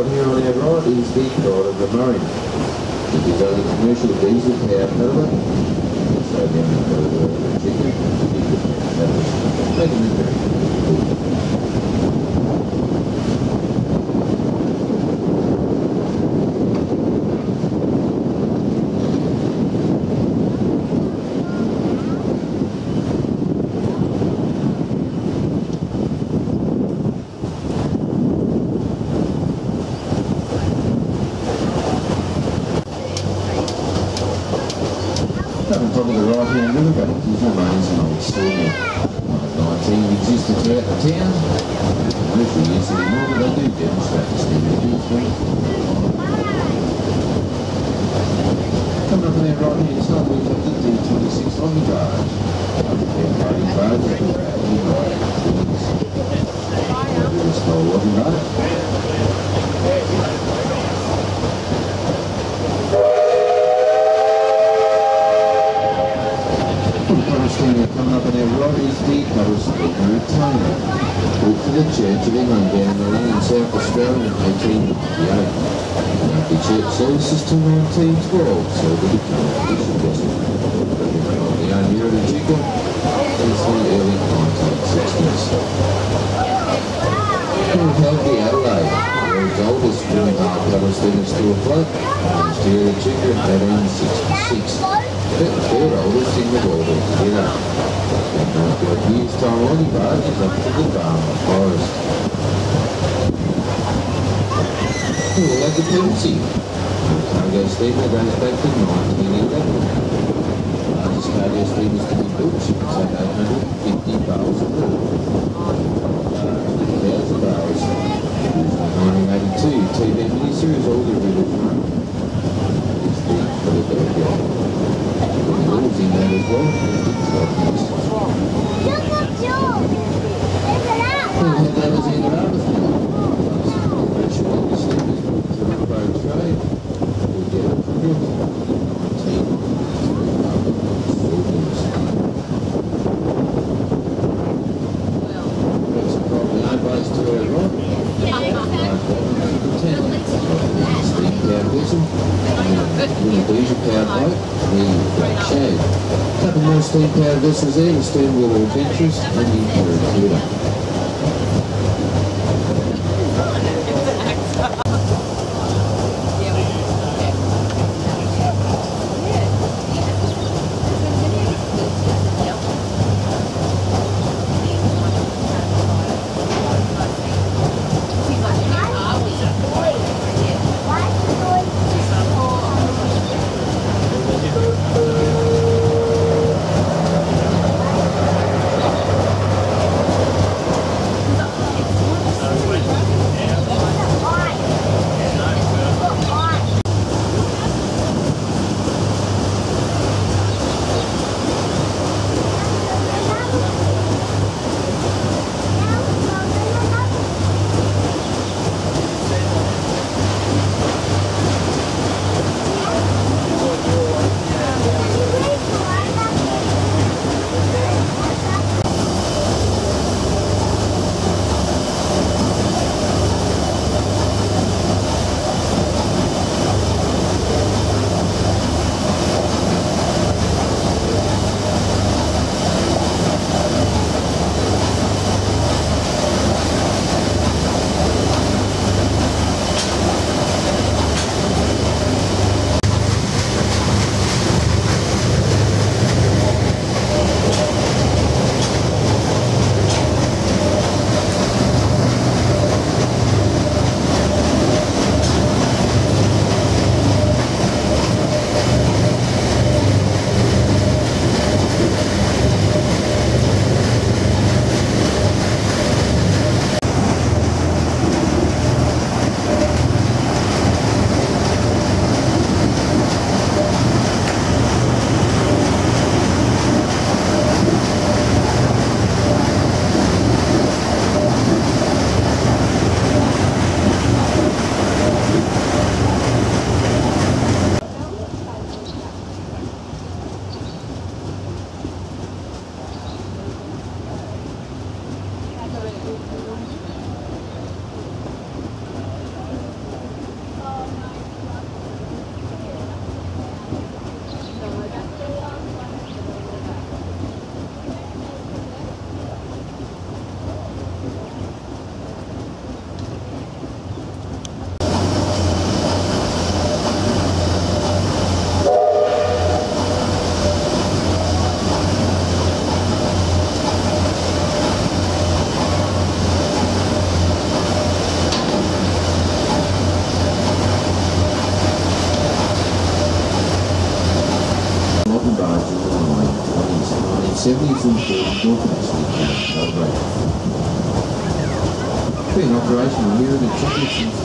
Here on our right is the Pride of the Murray. It is only commercial diesel powered motorboat. So down the uh, chicken, Thank you. Coming top of the right hand river, but it remains an old sawmill. 19 existed throughout the town. Commercial use anymore, but they do demonstrate the standard of Coming up on our right hand side, we've got the D26 lobby barge. Our party barge, right. Style lobby barge. Palestine coming up in our right is the Palestine Retainer. Built for the Church of England down the in South Australia in 1858. The church services till 1912, so the decomposition vessel. On the own here Echuca since the early 1960s. We have the Adelaide, the oldest swimming half Palestine still afloat. It's here at Echuca in 1866 third oldest in the world altogether. And after a year's time on the barge is up the Barmah Forest. Well, that's a Pevensey. Cargo steamer goes back to 1911. Largest cargo steamers to be built, ships at 850 barrels a day. Thousand barrels. 1982 TV miniseries the River Front. It's the Philadelphia rules in there as well. Look up, Joe! There's an app! Well, that was in there other trade. We'll get it from him. That's probably no base to our right. Steam powered vessel. Little diesel powered boat. The Black Shag. Couple more The Steamwell Adventures. And the Imperial Been in operation here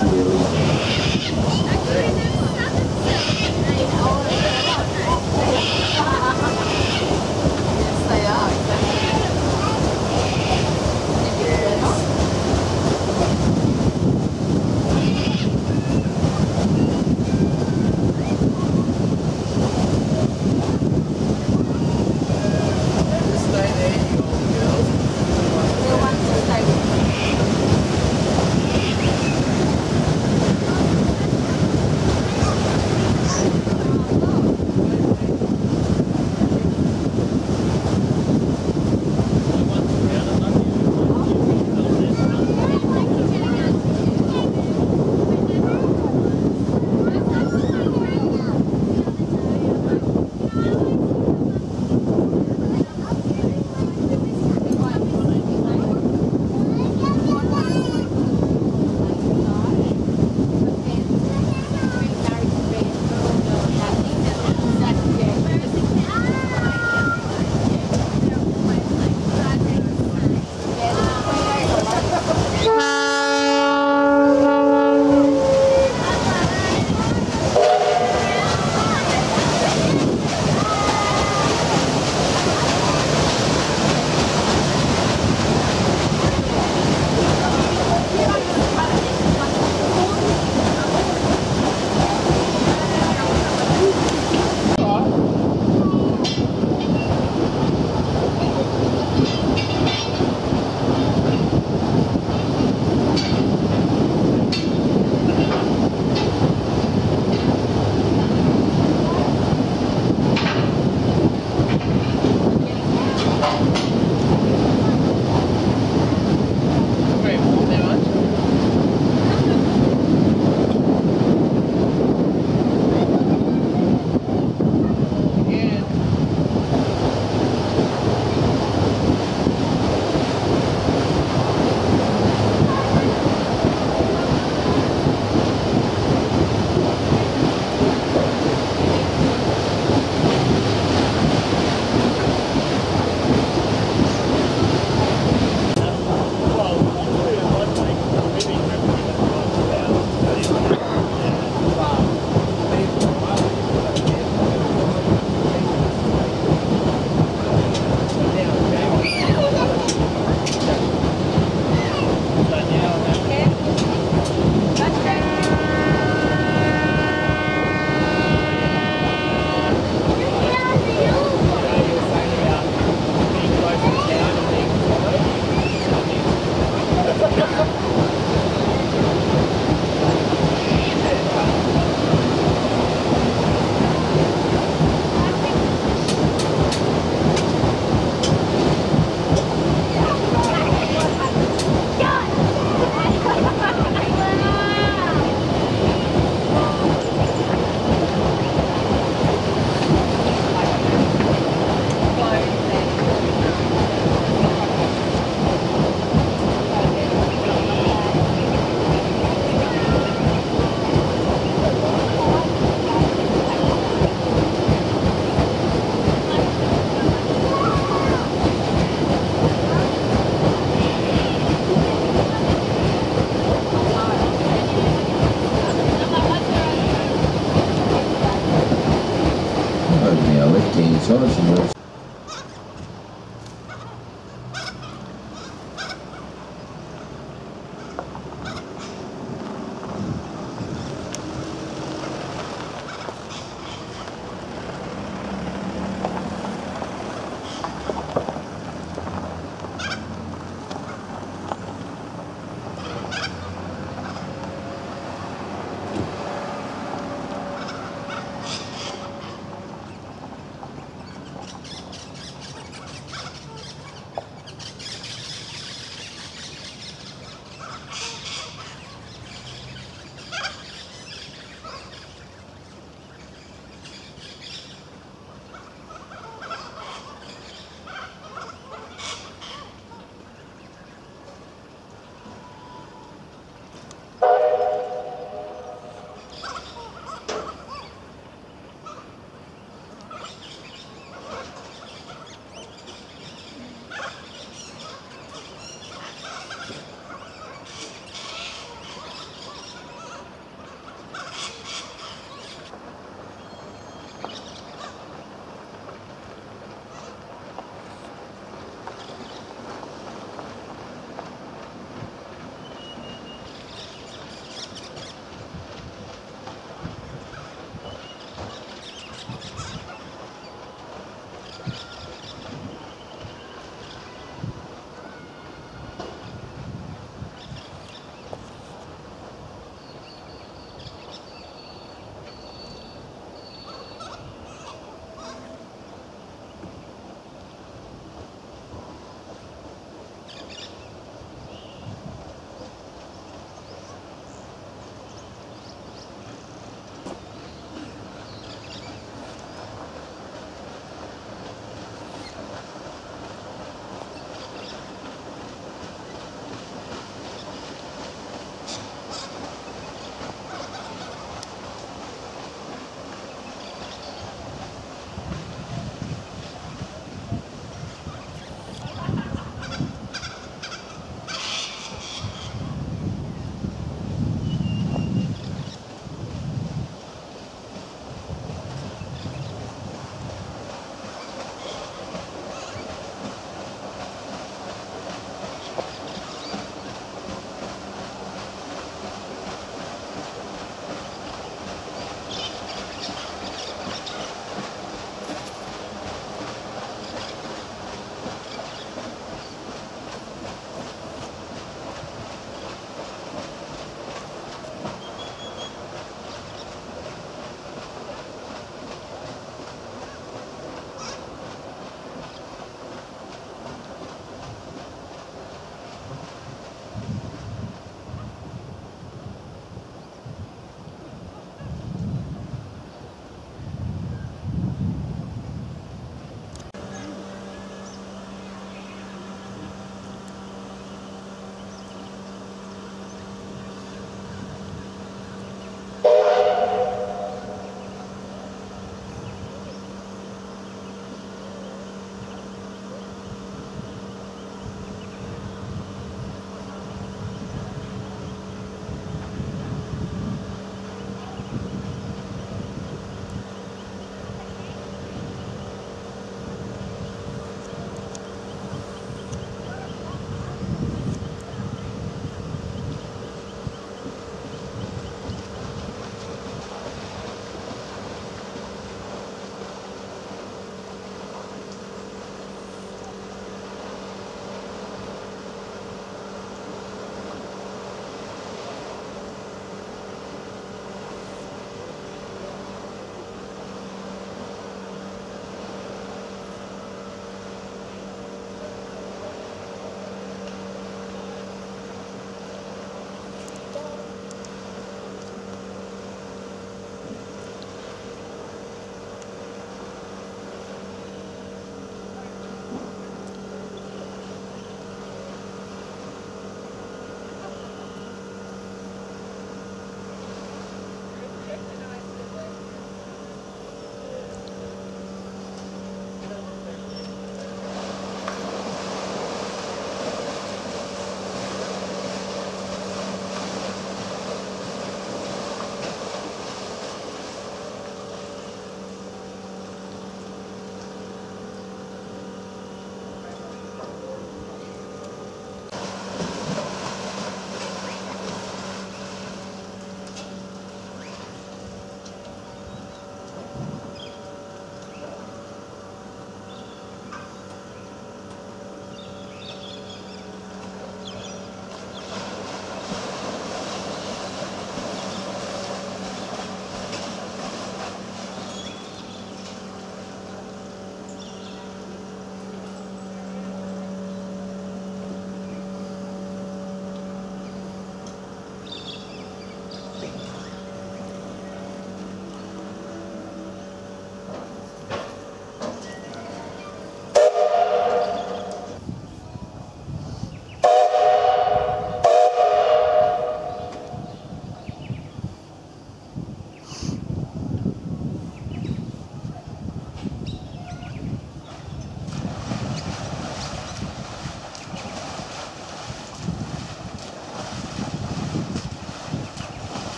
Valley, King Sarsenberg.